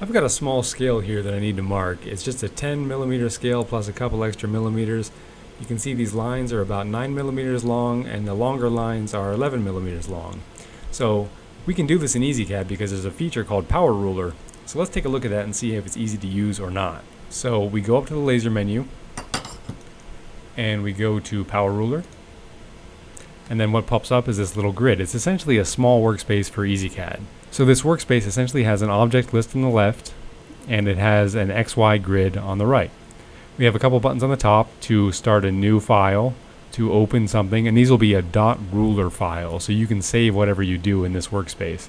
I've got a small scale here that I need to mark. It's just a 10 millimeter scale plus a couple extra millimeters. You can see these lines are about 9 millimeters long and the longer lines are 11 millimeters long. So we can do this in EzCad because there's a feature called Power Ruler. So let's take a look at that and see if it's easy to use or not. So we go up to the laser menu and we go to Power Ruler. And then what pops up is this little grid. It's essentially a small workspace for EzCad. So this workspace essentially has an object list on the left and it has an XY grid on the right. We have a couple buttons on the top to start a new file, to open something, and these will be a dot ruler file, so you can save whatever you do in this workspace.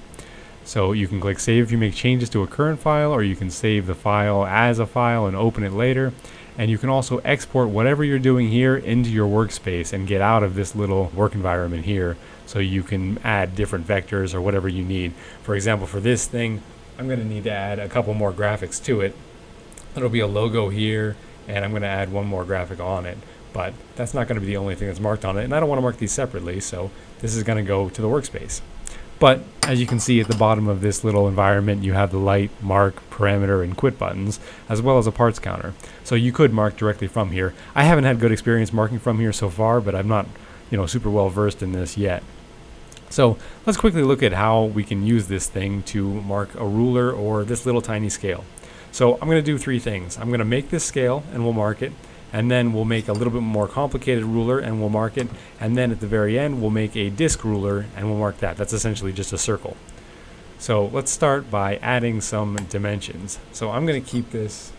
So you can click save if you make changes to a current file, or you can save the file as a file and open it later. And you can also export whatever you're doing here into your workspace and get out of this little work environment here so you can add different vectors or whatever you need. For example, for this thing, I'm going to need to add a couple more graphics to it. There'll be a logo here, and I'm going to add one more graphic on it. But that's not going to be the only thing that's marked on it, and I don't want to mark these separately, so this is going to go to the workspace. But as you can see at the bottom of this little environment, you have the light, mark, parameter, and quit buttons, as well as a parts counter. So you could mark directly from here. I haven't had good experience marking from here so far, but I'm not you know, super well versed in this yet. So let's quickly look at how we can use this thing to mark a ruler or this little tiny scale. So I'm going to do three things. I'm going to make this scale and we'll mark it. And then we'll make a little bit more complicated ruler and we'll mark it. And then at the very end, we'll make a disc ruler and we'll mark that. That's essentially just a circle. So let's start by adding some dimensions. So I'm going to keep this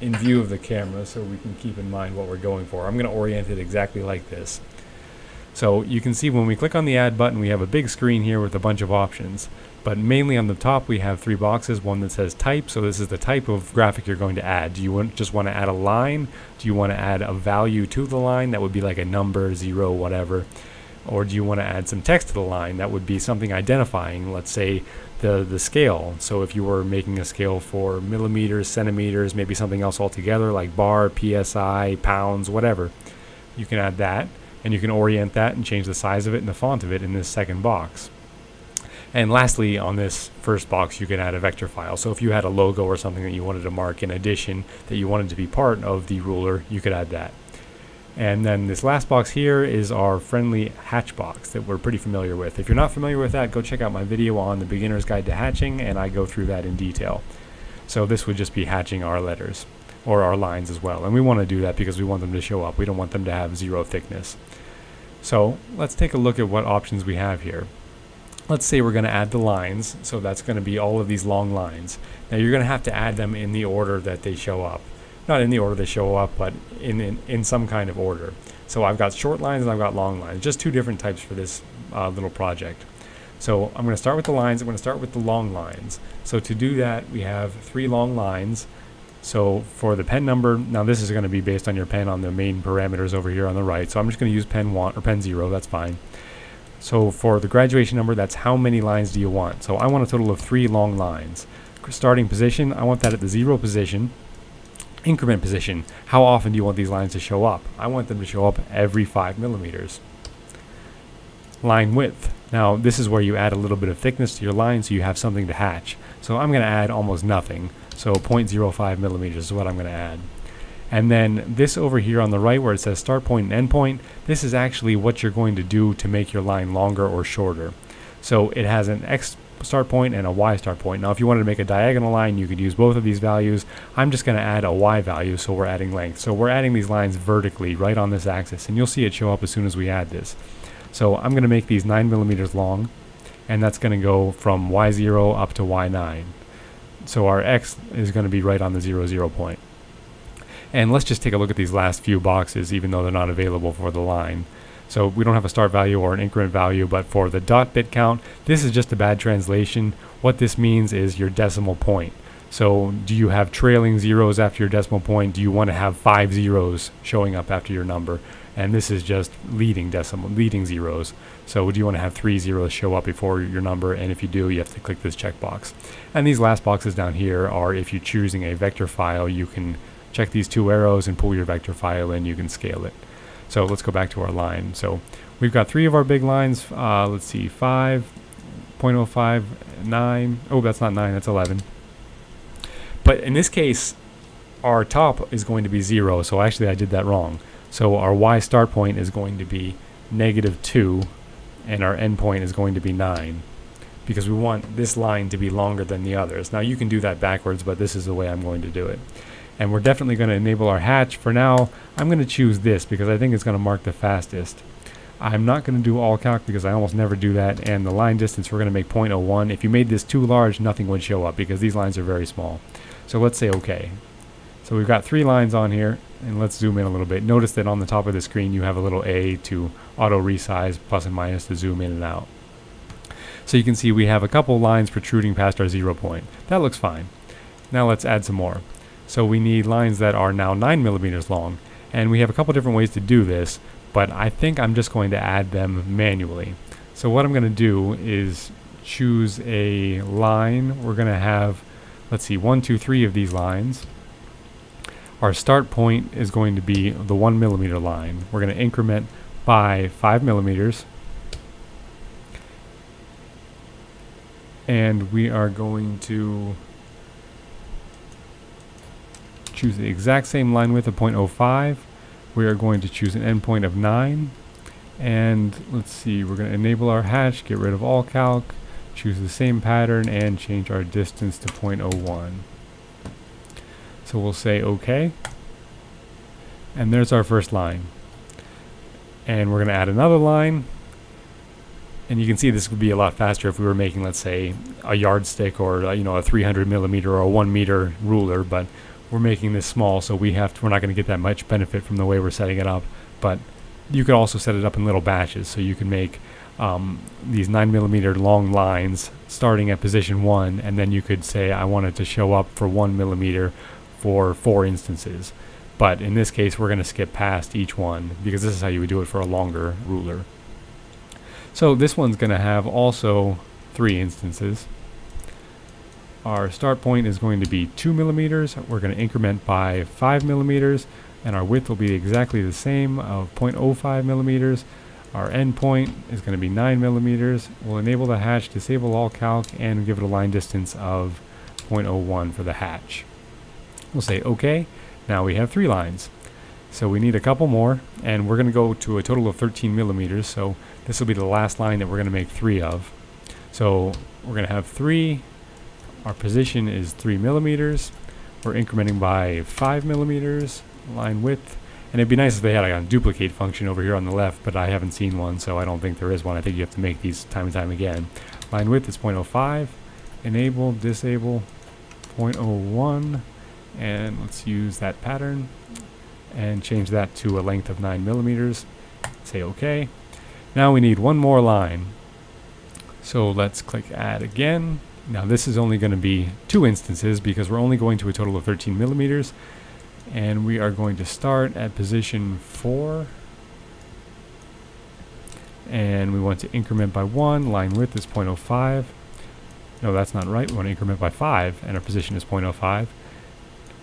in view of the camera so we can keep in mind what we're going for. I'm going to orient it exactly like this. So you can see when we click on the add button, we have a big screen here with a bunch of options. But mainly on the top, we have three boxes. One that says type. So this is the type of graphic you're going to add. Do you want, just want to add a line? Do you want to add a value to the line? That would be like a number, zero, whatever. Or do you want to add some text to the line? That would be something identifying, let's say, the, the scale. So if you were making a scale for millimeters, centimeters, maybe something else altogether, like bar, psi, pounds, whatever, you can add that and you can orient that and change the size of it and the font of it in this second box. And lastly, on this first box, you can add a vector file. So if you had a logo or something that you wanted to mark in addition that you wanted to be part of the ruler, you could add that. And then this last box here is our friendly hatch box that we're pretty familiar with. If you're not familiar with that, go check out my video on the beginner's guide to hatching and I go through that in detail. So this would just be hatching our letters or our lines as well. And we want to do that because we want them to show up. We don't want them to have zero thickness. So let's take a look at what options we have here. Let's say we're going to add the lines. So that's going to be all of these long lines. Now you're going to have to add them in the order that they show up. Not in the order they show up, but in, in, in some kind of order. So I've got short lines and I've got long lines. Just two different types for this uh, little project. So I'm going to start with the lines. I'm going to start with the long lines. So to do that, we have three long lines. So for the pen number, now this is going to be based on your pen on the main parameters over here on the right. So I'm just going to use pen 1 or pen 0, that's fine. So for the graduation number, that's how many lines do you want? So I want a total of three long lines. Starting position, I want that at the 0 position. Increment position, how often do you want these lines to show up? I want them to show up every 5 millimeters. Line width, now this is where you add a little bit of thickness to your line so you have something to hatch. So I'm going to add almost nothing. So 0.05 millimeters is what I'm going to add. And then this over here on the right where it says start point and end point, this is actually what you're going to do to make your line longer or shorter. So it has an X start point and a Y start point. Now if you wanted to make a diagonal line, you could use both of these values. I'm just going to add a Y value, so we're adding length. So we're adding these lines vertically right on this axis, and you'll see it show up as soon as we add this. So I'm going to make these 9 millimeters long, and that's going to go from Y0 up to Y9. So our x is going to be right on the 0, 0 point. And let's just take a look at these last few boxes, even though they're not available for the line. So we don't have a start value or an increment value, but for the dot bit count, this is just a bad translation. What this means is your decimal point. So do you have trailing zeros after your decimal point? Do you want to have five zeros showing up after your number? And this is just leading decimal, leading zeros. So do you want to have three zeros show up before your number? And if you do, you have to click this checkbox. And these last boxes down here are if you're choosing a vector file, you can check these two arrows and pull your vector file in, you can scale it. So let's go back to our line. So we've got three of our big lines. Uh, let's see, 5, 0.05, 9. Oh, that's not 9, that's 11. but in this case, our top is going to be 0, so actually I did that wrong. So our y start point is going to be negative 2, and our end point is going to be 9, because we want this line to be longer than the others. Now you can do that backwards, but this is the way I'm going to do it. And we're definitely going to enable our hatch. For now, I'm going to choose this because I think it's going to mark the fastest. I'm not going to do all calc because I almost never do that. And the line distance, we're going to make 0.01. If you made this too large, nothing would show up because these lines are very small. So let's say OK. So we've got three lines on here. And let's zoom in a little bit. Notice that on the top of the screen, you have a little A to auto resize, plus and minus to zoom in and out. So you can see we have a couple lines protruding past our zero point. That looks fine. Now let's add some more. So we need lines that are now 9 millimeters long. And we have a couple different ways to do this but I think I'm just going to add them manually. So what I'm going to do is choose a line. We're going to have, let's see, one, two, three of these lines. Our start point is going to be the one millimeter line. We're going to increment by five millimeters. And we are going to choose the exact same line width of 0.05 we are going to choose an endpoint of 9 and let's see we're going to enable our hatch get rid of all calc choose the same pattern and change our distance to 0.01 so we'll say OK. And there's our first line. And we're going to add another line. And you can see this would be a lot faster if we were making let's say a yardstick or uh, you know a 300 millimeter or a 1 meter ruler but we're making this small, so we have to, we're not going to get that much benefit from the way we're setting it up. But you could also set it up in little batches, so you can make um, these nine millimeter long lines starting at position one, and then you could say I want it to show up for one millimeter for four instances. But in this case, we're going to skip past each one because this is how you would do it for a longer ruler. So this one's going to have also three instances. Our start point is going to be 2 millimeters. We're going to increment by 5 millimeters, and our width will be exactly the same of 0.05 millimeters. Our end point is going to be 9 millimeters. We'll enable the hatch, disable all calc, and give it a line distance of 0.01 for the hatch. We'll say OK. Now we have three lines. So we need a couple more, and we're going to go to a total of 13 millimeters. So this will be the last line that we're going to make three of. So we're going to have three our position is 3 millimeters. We're incrementing by 5 millimeters line width. And it'd be nice if they had a duplicate function over here on the left, but I haven't seen one, so I don't think there is one. I think you have to make these time and time again. Line width is 0.05. Enable, disable, 0.01. And let's use that pattern and change that to a length of 9 millimeters. Say OK. Now we need one more line. So let's click add again. Now this is only going to be two instances because we're only going to a total of 13 millimeters. And we are going to start at position 4. And we want to increment by 1. Line width is 0.05. No, that's not right. We want to increment by 5, and our position is 0.05.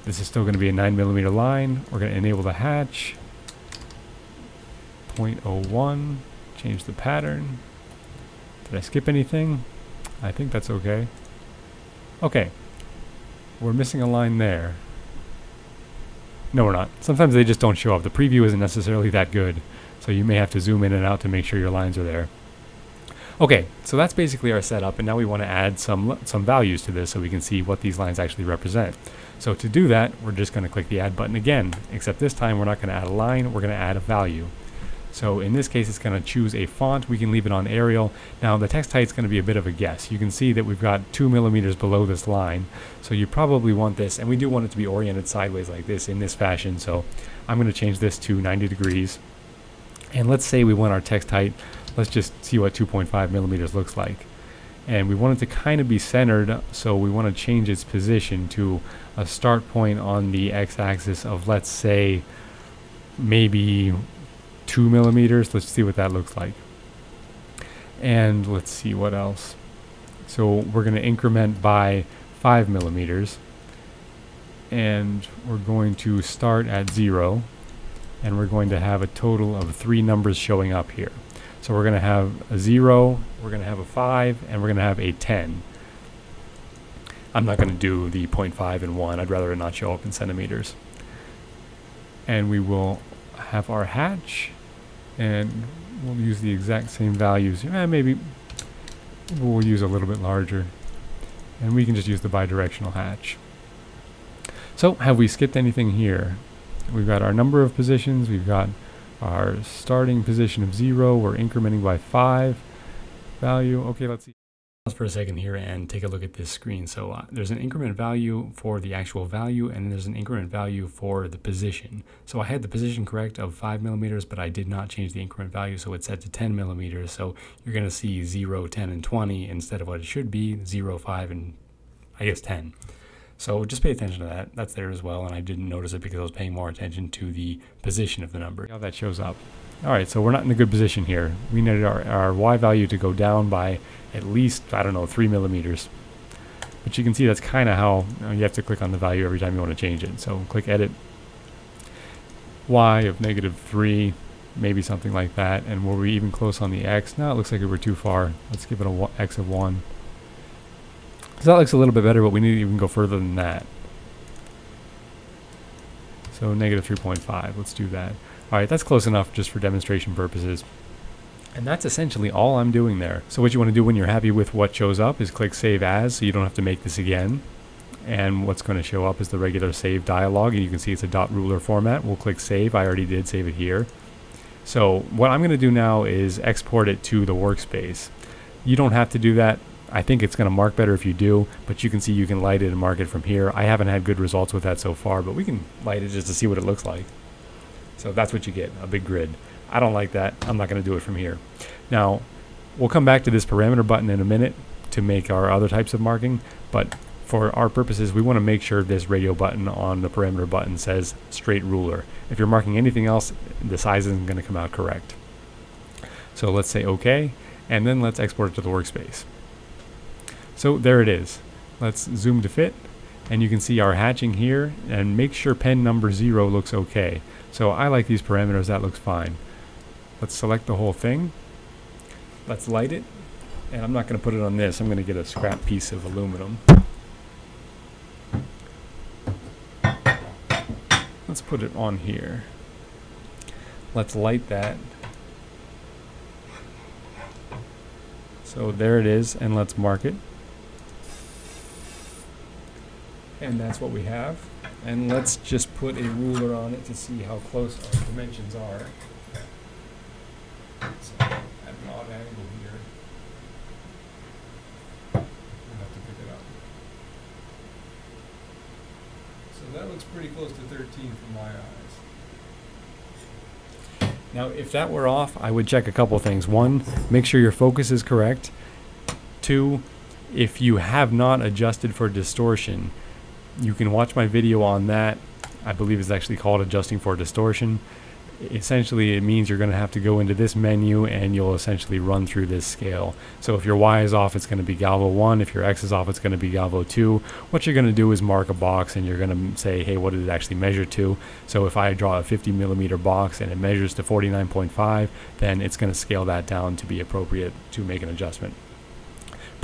This is still going to be a 9 millimeter line. We're going to enable the hatch. 0.01. Change the pattern. Did I skip anything? I think that's okay. Okay. We're missing a line there. No, we're not. Sometimes they just don't show up. The preview isn't necessarily that good, so you may have to zoom in and out to make sure your lines are there. Okay, so that's basically our setup, and now we want to add some some values to this so we can see what these lines actually represent. So to do that, we're just going to click the Add button again, except this time we're not going to add a line, we're going to add a value. So in this case, it's going to choose a font. We can leave it on Arial. Now the text height is going to be a bit of a guess. You can see that we've got two millimeters below this line. So you probably want this, and we do want it to be oriented sideways like this in this fashion. So I'm going to change this to 90 degrees. And let's say we want our text height. Let's just see what 2.5 millimeters looks like. And we want it to kind of be centered, so we want to change its position to a start point on the x-axis of, let's say, maybe two millimeters. Let's see what that looks like. And let's see what else. So we're going to increment by five millimeters. And we're going to start at zero. And we're going to have a total of three numbers showing up here. So we're going to have a zero, we're going to have a five, and we're going to have a 10. I'm not going to do the 0.5 and 1. I'd rather it not show up in centimeters. And we will have our hatch, and we'll use the exact same values. Eh, maybe we'll use a little bit larger. And we can just use the bidirectional hatch. So have we skipped anything here? We've got our number of positions. We've got our starting position of 0. We're incrementing by 5 value. Okay, let's see. For a second here and take a look at this screen. So uh, there's an increment value for the actual value and there's an increment value for the position. So I had the position correct of 5 millimeters, but I did not change the increment value, so it's set to 10 millimeters. So you're going to see 0, 10, and 20 instead of what it should be, 0, 5, and I guess 10. So just pay attention to that. That's there as well, and I didn't notice it because I was paying more attention to the position of the number. How that shows up. All right, so we're not in a good position here. We needed our, our y value to go down by at least, I don't know, 3 millimeters. But you can see that's kind of how you, know, you have to click on the value every time you want to change it. So click Edit, y of negative 3, maybe something like that. And were we even close on the x? No, it looks like we were too far. Let's give it a x of 1. So that looks a little bit better, but we need to even go further than that. So negative 3.5, let's do that. All right, that's close enough just for demonstration purposes. And that's essentially all I'm doing there. So what you want to do when you're happy with what shows up is click Save As, so you don't have to make this again. And what's going to show up is the regular save dialog, and you can see it's a dot ruler format. We'll click Save. I already did save it here. So what I'm going to do now is export it to the workspace. You don't have to do that. I think it's going to mark better if you do, but you can see you can light it and mark it from here. I haven't had good results with that so far, but we can light it just to see what it looks like. So that's what you get, a big grid. I don't like that. I'm not going to do it from here. Now, we'll come back to this parameter button in a minute to make our other types of marking, but for our purposes, we want to make sure this radio button on the parameter button says straight ruler. If you're marking anything else, the size isn't going to come out correct. So let's say OK, and then let's export it to the workspace. So there it is. Let's zoom to fit, and you can see our hatching here, and make sure pen number 0 looks okay. So I like these parameters, that looks fine. Let's select the whole thing. Let's light it. And I'm not going to put it on this, I'm going to get a scrap piece of aluminum. Let's put it on here. Let's light that. So there it is, and let's mark it. And that's what we have. And let's just put a ruler on it to see how close our dimensions are. So at an odd angle here. We'll have to pick it up. So that looks pretty close to 13 from my eyes. Now, if that were off, I would check a couple things. One, make sure your focus is correct. Two, if you have not adjusted for distortion, you can watch my video on that. I believe it's actually called adjusting for distortion. Essentially, it means you're going to have to go into this menu and you'll essentially run through this scale. So if your Y is off, it's going to be Galvo 1. If your X is off, it's going to be Galvo 2. What you're going to do is mark a box and you're going to say, hey, what did it actually measure to? So if I draw a 50 millimeter box and it measures to 49.5, then it's going to scale that down to be appropriate to make an adjustment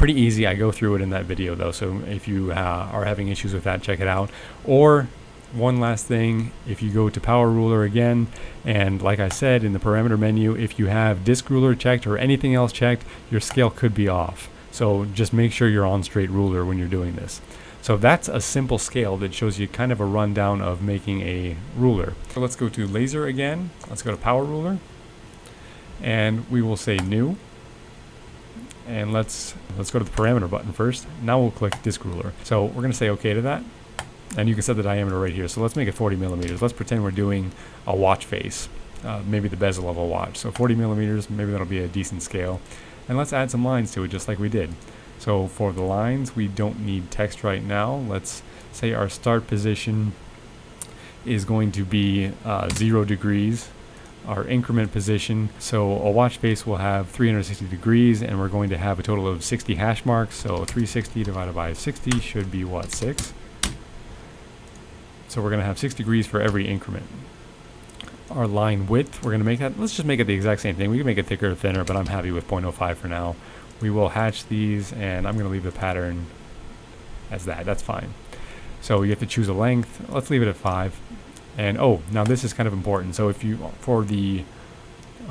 pretty easy. I go through it in that video though, so if you uh, are having issues with that, check it out. Or one last thing, if you go to Power Ruler again, and like I said in the parameter menu, if you have Disk Ruler checked or anything else checked, your scale could be off. So just make sure you're on straight ruler when you're doing this. So that's a simple scale that shows you kind of a rundown of making a ruler. So let's go to laser again. Let's go to power ruler. And we will say new and let's let's go to the parameter button first. Now we'll click disk ruler. So we're going to say OK to that. And you can set the diameter right here. So let's make it 40 millimeters. Let's pretend we're doing a watch face, uh, maybe the bezel of a watch. So 40 millimeters, maybe that'll be a decent scale. And let's add some lines to it just like we did. So for the lines, we don't need text right now. Let's say our start position is going to be uh, zero degrees our increment position. So a watch face will have 360 degrees and we're going to have a total of 60 hash marks. So 360 divided by 60 should be what, 6? So we're going to have 6 degrees for every increment. Our line width, we're going to make that, let's just make it the exact same thing. We can make it thicker or thinner, but I'm happy with 0.05 for now. We will hatch these and I'm going to leave the pattern as that. That's fine. So you have to choose a length. Let's leave it at 5. And oh, now this is kind of important. So if you, for the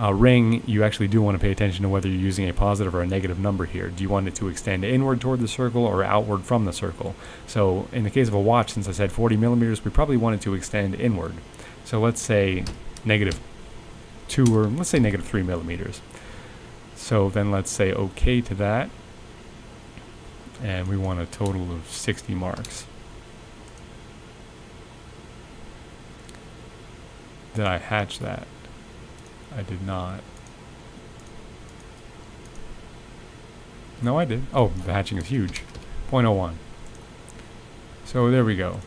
uh, ring, you actually do want to pay attention to whether you're using a positive or a negative number here. Do you want it to extend inward toward the circle or outward from the circle? So in the case of a watch, since I said 40 millimeters, we probably want it to extend inward. So let's say negative 2 or let's say negative 3 millimeters. So then let's say OK to that. And we want a total of 60 marks. Did I hatch that? I did not. No, I did. Oh, the hatching is huge. 0.01. So there we go.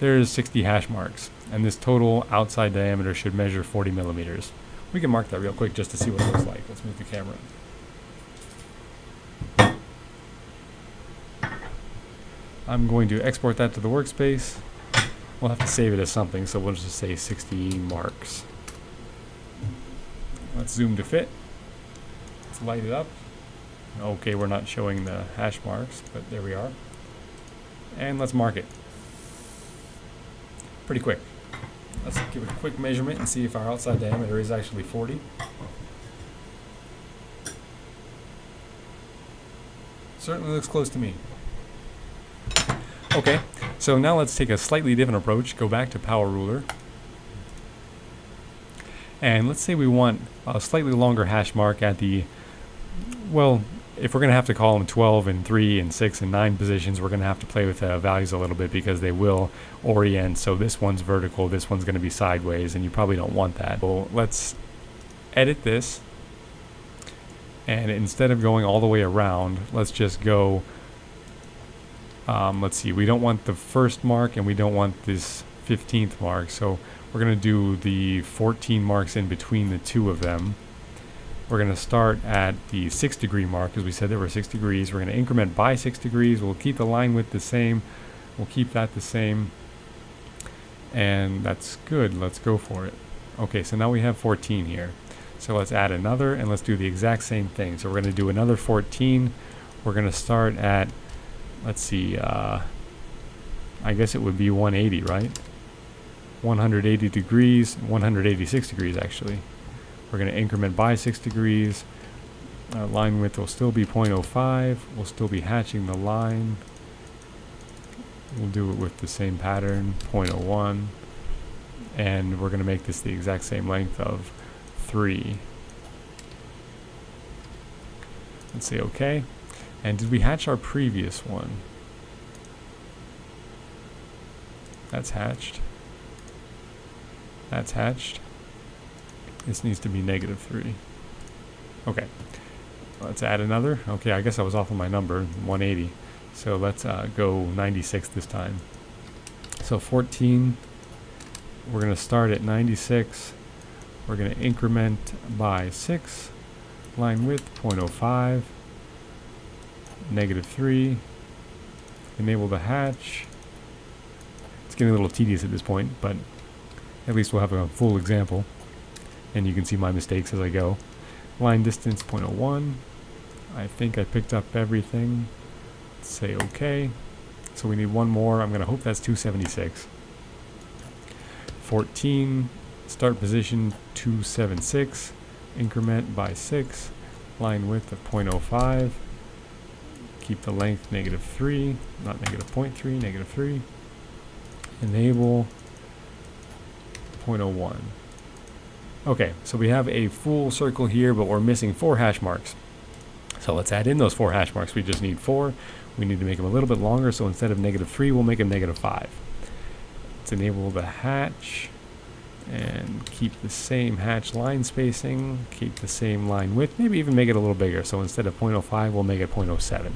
There's 60 hash marks, and this total outside diameter should measure 40 millimeters. We can mark that real quick just to see what it looks like. Let's move the camera. I'm going to export that to the workspace. We'll have to save it as something, so we'll just say 60 marks. Let's zoom to fit. Let's light it up. Okay, we're not showing the hash marks, but there we are. And let's mark it. Pretty quick. Let's give a quick measurement and see if our outside diameter is actually 40. Certainly looks close to me. Okay, so now let's take a slightly different approach. Go back to Power Ruler. And let's say we want a slightly longer hash mark at the, well, if we're going to have to call them 12 and 3 and 6 and 9 positions, we're going to have to play with the values a little bit because they will orient. So this one's vertical, this one's going to be sideways, and you probably don't want that. Well, let's edit this. And instead of going all the way around, let's just go um, let's see, we don't want the first mark and we don't want this 15th mark. So we're going to do the 14 marks in between the two of them. We're going to start at the 6 degree mark because we said there were 6 degrees. We're going to increment by 6 degrees. We'll keep the line width the same. We'll keep that the same. And that's good. Let's go for it. Okay, so now we have 14 here. So let's add another and let's do the exact same thing. So we're going to do another 14. We're going to start at let's see, uh, I guess it would be 180, right? 180 degrees, 186 degrees actually. We're going to increment by 6 degrees. Uh, line width will still be 0.05. We'll still be hatching the line. We'll do it with the same pattern, 0.01. And we're going to make this the exact same length of 3. Let's say OK. And did we hatch our previous one? That's hatched. That's hatched. This needs to be negative 3. Okay. Let's add another. Okay, I guess I was off on my number, 180. So let's uh, go 96 this time. So 14, we're going to start at 96. We're going to increment by 6. Line width, 0.05 negative 3, enable the hatch. It's getting a little tedious at this point, but at least we'll have a full example. And you can see my mistakes as I go. Line distance 0.01. I think I picked up everything. Let's say OK. So we need one more. I'm going to hope that's 276. 14. Start position 276. Increment by 6. Line width of 0.05 keep the length negative 3, not negative 0.3, negative 3. Enable 0.01. Okay, so we have a full circle here, but we're missing four hash marks. So let's add in those four hash marks. We just need four. We need to make them a little bit longer, so instead of negative 3, we'll make them negative 5. Let's enable the hatch and keep the same hatch line spacing, keep the same line width, maybe even make it a little bigger. So instead of 0.05, we'll make it 0.07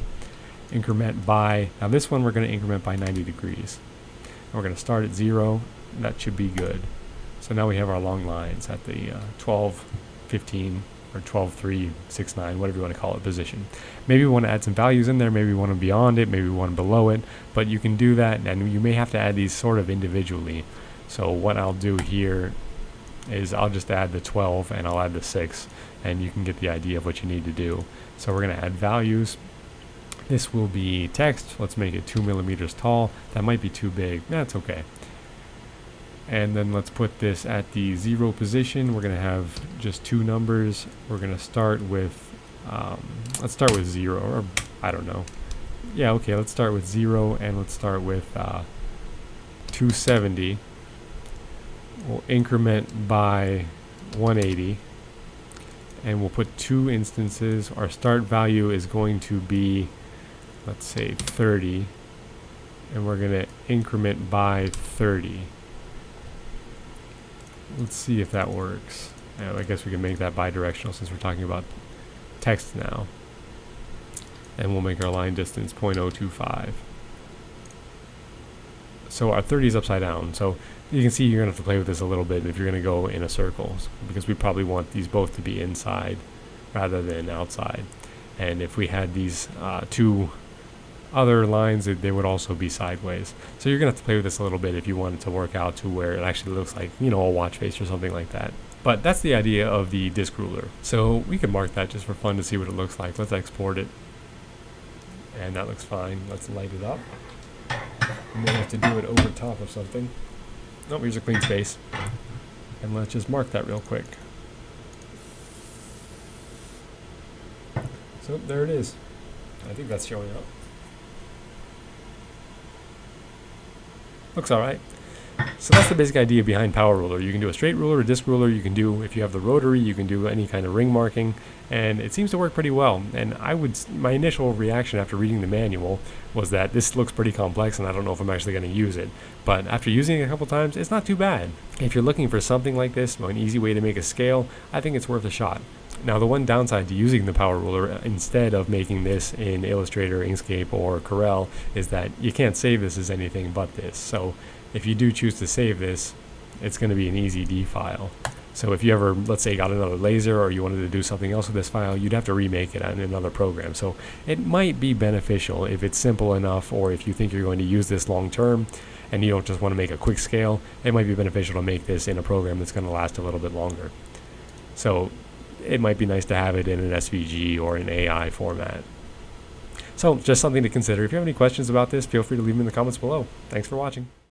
increment by, now this one we're going to increment by 90 degrees. And we're going to start at zero, that should be good. So now we have our long lines at the uh, 12, 15, or 12, 3, 6, 9, whatever you want to call it, position. Maybe we want to add some values in there, maybe we want them beyond it, maybe we want them below it, but you can do that, and you may have to add these sort of individually. So what I'll do here is I'll just add the 12 and I'll add the 6 and you can get the idea of what you need to do. So we're going to add values This will be text. Let's make it two millimeters tall. That might be too big. That's okay. And then let's put this at the zero position. We're going to have just two numbers. We're going to start with, um, let's start with zero, or I don't know. Yeah, okay, let's start with zero, and let's start with uh, 270. We'll increment by 180 and we'll put two instances. Our start value is going to be, let's say 30, and we're going to increment by 30. Let's see if that works. I guess we can make that bidirectional since we're talking about text now. And we'll make our line distance 0.025. So our 30 is upside down. So you can see you're going to have to play with this a little bit if you're going to go in a circle because we probably want these both to be inside rather than outside. And if we had these uh, two other lines, they would also be sideways. So you're going to have to play with this a little bit if you want it to work out to where it actually looks like, you know, a watch face or something like that. But that's the idea of the disc ruler. So we can mark that just for fun to see what it looks like. Let's export it. And that looks fine. Let's light it up. We may have to do it over top of something. Nope, here's a clean space. And let's just mark that real quick. So there it is. I think that's showing up. Looks alright. So that's the basic idea behind Power Ruler. You can do a straight ruler, a disc ruler, you can do, if you have the rotary, you can do any kind of ring marking, and it seems to work pretty well. And I would, my initial reaction after reading the manual was that this looks pretty complex and I don't know if I'm actually going to use it. But after using it a couple times, it's not too bad. If you're looking for something like this, an easy way to make a scale, I think it's worth a shot. Now the one downside to using the power ruler uh, instead of making this in Illustrator, Inkscape, or Corel is that you can't save this as anything but this. So if you do choose to save this, it's going to be an EZD file. So if you ever, let's say, got another laser or you wanted to do something else with this file, you'd have to remake it in another program. So it might be beneficial if it's simple enough or if you think you're going to use this long term and you don't just want to make a quick scale, it might be beneficial to make this in a program that's going to last a little bit longer. So it might be nice to have it in an SVG or an AI format. So just something to consider. If you have any questions about this, feel free to leave them in the comments below. Thanks for watching.